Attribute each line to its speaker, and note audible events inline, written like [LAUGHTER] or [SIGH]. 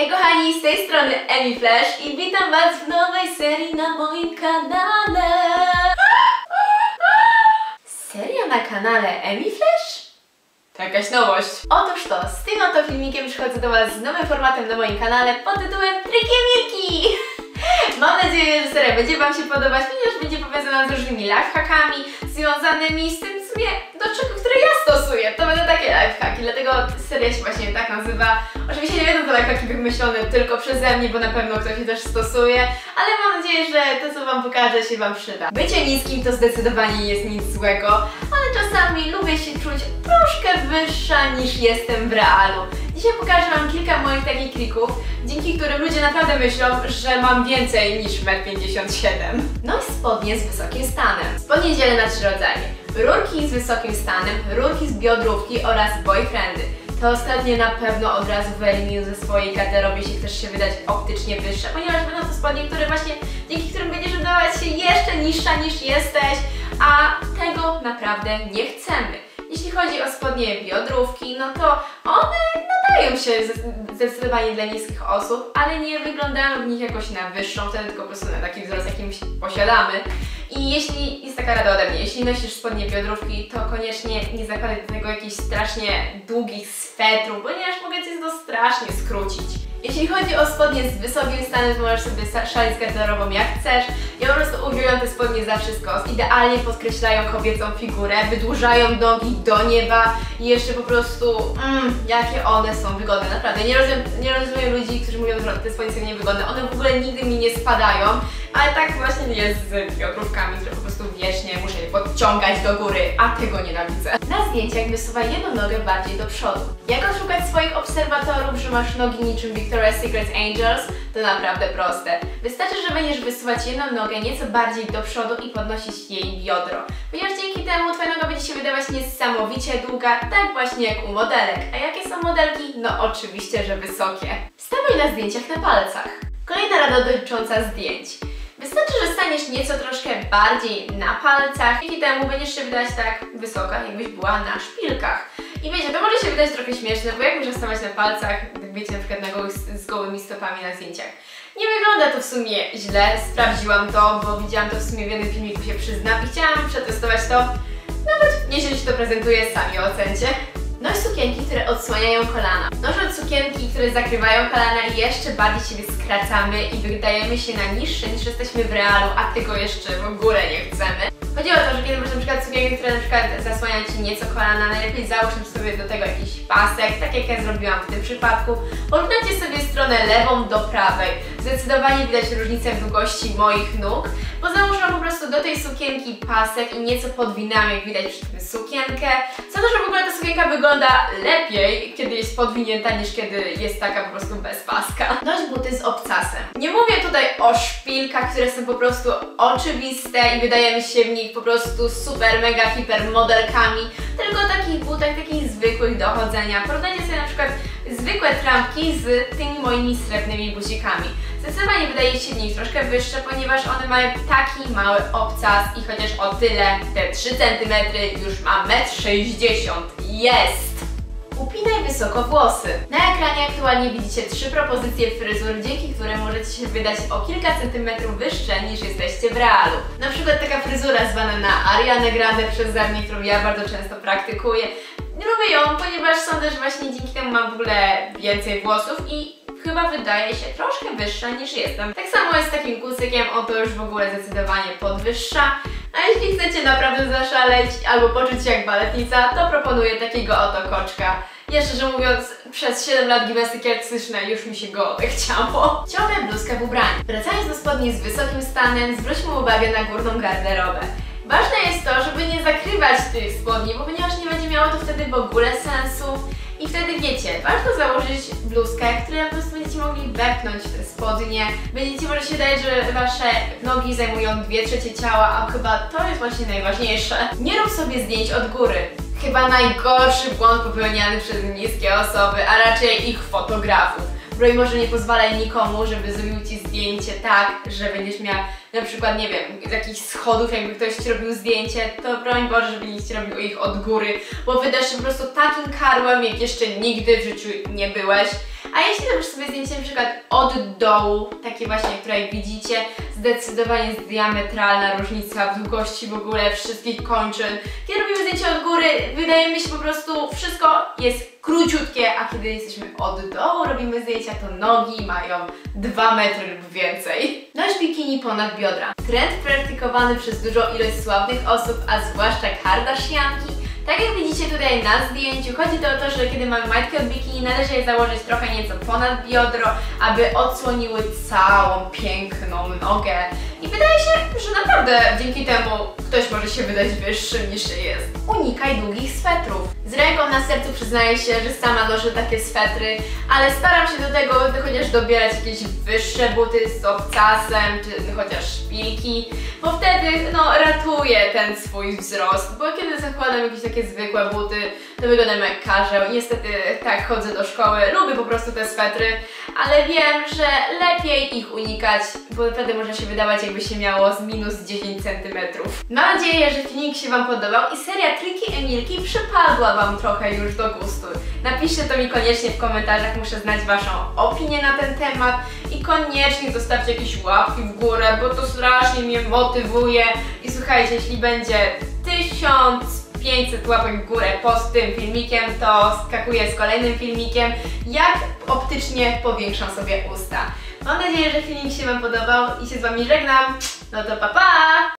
Speaker 1: Hej kochani, z tej strony Emi Flash i witam was w nowej serii na moim kanale. Seria na kanale Emi Flash? To jakaś nowość. Otóż to, z tym oto filmikiem przychodzę do was z nowym formatem na moim kanale pod tytułem Trykiemirki. [LAUGHS] Mam nadzieję, że seria będzie wam się podobać, ponieważ będzie powiązana z różnymi lifehackami związanymi z tym w sumie do czego, seria się właśnie tak nazywa. Oczywiście nie będą to lifehacki wymyślone tylko przeze mnie, bo na pewno ktoś je też stosuje, ale mam nadzieję, że to co wam pokażę się wam przyda. Bycie niskim to zdecydowanie nie jest nic złego, ale czasami lubię się czuć troszkę wyższa niż jestem w realu. Dzisiaj pokażę wam kilka moich takich trików, dzięki którym ludzie naprawdę myślą, że mam więcej niż 1,57 m. No i spodnie z wysokim stanem. Spodnie dzielę na trzy rodzaje. Rurki z wysokim stanem, rurki z biodrówki oraz boyfriendy. To ostatnie na pewno od razu wyeliminuję ze swojej garderoby, jeśli chcesz się wydać optycznie wyższa, ponieważ będą to spodnie, które właśnie, dzięki którym będziesz wydawać się jeszcze niższa niż jesteś, a tego naprawdę nie chcemy. Jeśli chodzi o spodnie biodrówki, no to one nadają się zdecydowanie dla niskich osób, ale nie wyglądają w nich jakoś na wyższą, wtedy tylko po prostu na taki wzrost, jakim posiadamy. I jeśli, jest taka rada ode mnie, jeśli nosisz spodnie biodrówki, to koniecznie nie zakładaj do tego jakichś strasznie długich swetrów, ponieważ mogę Cię to strasznie skrócić. Jeśli chodzi o spodnie z wysokim stanem, to możesz sobie szaleć garderobą jak chcesz. Ja po prostu uwielbiam te spodnie za wszystko. Idealnie podkreślają kobiecą figurę, wydłużają nogi do nieba i jeszcze po prostu, mm, jakie one są wygodne. Naprawdę, nie rozumiem, nie rozumiem ludzi, którzy mówią, że te spodnie są niewygodne. One w ogóle nigdy mi nie spadają, ale tak właśnie nie jest z biodrówkami, które po prostu podciągać do góry, a tego nienawidzę. Na zdjęciach wysuwaj jedną nogę bardziej do przodu. Jak oszukać swoich obserwatorów, że masz nogi niczym Victoria's Secret Angels? To naprawdę proste. Wystarczy, że będziesz wysuwać jedną nogę nieco bardziej do przodu i podnosić jej biodro. Ponieważ dzięki temu Twoja noga będzie się wydawać niesamowicie długa, tak właśnie jak u modelek. A jakie są modelki? No oczywiście, że wysokie. Stawaj na zdjęciach na palcach. Kolejna rada dotycząca zdjęć. Wystarczy, że staniesz nieco troszkę bardziej na palcach, dzięki temu będziesz się wydać tak wysoka, jakbyś była na szpilkach. I wiecie, to może się wydać trochę śmieszne, bo jak można stawać na palcach, tak wiecie, na przykład na gołych, z gołymi stopami na zdjęciach. Nie wygląda to w sumie źle, sprawdziłam to, bo widziałam to w sumie w jednym filmiku się przyznam i chciałam przetestować to. Nawet nieźle się to prezentuje, sami ocencie. Sukienki, które odsłaniają kolana. Nosząc sukienki, które zakrywają kolana jeszcze bardziej siebie skracamy i wydajemy się na niższe niż jesteśmy w realu, a tego jeszcze w ogóle nie chcemy. Chodzi o to, że kiedy masz na przykład sukienkę, która na przykład zasłania Ci nieco kolana, najlepiej załóż sobie do tego jakiś pasek, tak jak ja zrobiłam w tym przypadku. Porównajcie sobie stronę lewą do prawej. Zdecydowanie widać różnicę w długości moich nóg, bo założyłam po prostu do tej sukienki pasek i nieco podwinęłam, jak widać przy tym sukienkę. Co to, że w ogóle ta sukienka wygląda lepiej, kiedy jest podwinięta, niż kiedy jest taka po prostu bez paska. Noś buty z obcasem. Nie mówię tutaj o szpilkach, które są po prostu oczywiste i wydajemy się w nich po prostu super, mega, hiper modelkami, tylko takich butach, takich zwykłych do chodzenia. Porównajcie sobie na przykład zwykłe trampki z tymi moimi srebrnymi bucikami. Zdecydowanie wydaje się nich troszkę wyższe, ponieważ one mają taki mały obcas i chociaż o tyle, te 3 cm już ma 1,60 m. Jest! Upinaj wysoko włosy. Na ekranie aktualnie widzicie trzy propozycje fryzur, dzięki którym możecie się wydać o kilka centymetrów wyższe niż jesteście w realu. Na przykład taka fryzura zwana na Ariane Grande przeze mnie, którą ja bardzo często praktykuję. Lubię ją, ponieważ sądzę, że właśnie dzięki temu mam w ogóle więcej włosów i chyba wydaje się troszkę wyższa niż jestem. Tak samo jest z takim kucykiem, oto już w ogóle zdecydowanie podwyższa. A jeśli chcecie naprawdę zaszaleć albo poczuć się jak baletnica, to proponuję takiego oto koczka. Ja szczerze mówiąc, przez 7 lat gimnastyki artystycznej już mi się go odechciało. Ciągle bluzka w ubraniu. Wracając do spodni z wysokim stanem, zwróćmy uwagę na górną garderobę. Ważne jest to, żeby nie zakrywać tych spodni, bo ponieważ nie będzie miało to wtedy w ogóle sensu. I wtedy wiecie, warto założyć bluzkę, którą po prostu będziecie mogli wepchnąć te spodnie. Będziecie może się dać, że wasze nogi zajmują dwie trzecie ciała, a chyba to jest właśnie najważniejsze. Nie rób sobie zdjęć od góry. Chyba najgorszy błąd popełniany przez niskie osoby, a raczej ich fotografów. Broń może nie pozwalaj nikomu, żeby zrobił Ci zdjęcie tak, że będziesz miała na przykład, nie wiem, z jakichś schodów, jakby ktoś Ci robił zdjęcie, to broń Boże, żeby nikt Ci robił ich od góry, bo wydasz się po prostu takim karłem, jak jeszcze nigdy w życiu nie byłeś. A jeśli zrobisz sobie zdjęcie na przykład od dołu, takie właśnie, które widzicie, zdecydowanie jest diametralna różnica w długości w ogóle wszystkich kończyn. Kiedy robimy zdjęcie od góry, wydaje mi się po prostu wszystko jest króciutkie, a kiedy jesteśmy od dołu, robimy zdjęcia, to nogi mają 2 metry lub więcej. Noś bikini ponad biodra. Trend praktykowany przez dużą ilość sławnych osób, a zwłaszcza Kardashianki. Tak jak widzicie tutaj na zdjęciu, chodzi to o to, że kiedy mamy majtkę od bikini, należy je założyć trochę nieco ponad biodro, aby odsłoniły całą piękną nogę. I wydaje się, że naprawdę dzięki temu ktoś może się wydać wyższym niż jest. Unikaj długich swetrów. Z ręką na sercu przyznaję się, że sama noszę takie swetry, ale staram się do tego chociaż dobierać jakieś wyższe buty z obcasem, czy chociaż szpilki, bo wtedy no ratuje ten swój wzrost, bo kiedy zakładam jakieś takie zwykłe buty, to wyglądam jak karzeł. Niestety tak chodzę do szkoły, lubię po prostu te swetry, ale wiem, że lepiej ich unikać, bo naprawdę może się wydawać jakby się miało z minus 10 cm. Mam nadzieję, że filmik się Wam podobał i seria Triki Emilki przypadła Wam trochę już do gustu. Napiszcie to mi koniecznie w komentarzach, muszę znać Waszą opinię na ten temat i koniecznie zostawcie jakieś łapki w górę, bo to strasznie mnie motywuje i słuchajcie, jeśli będzie 1500 łapek w górę pod tym filmikiem, to skakuję z kolejnym filmikiem, jak optycznie powiększam sobie usta. Mam nadzieję, że filmik się Wam podobał i się z Wami żegnam. No to pa pa!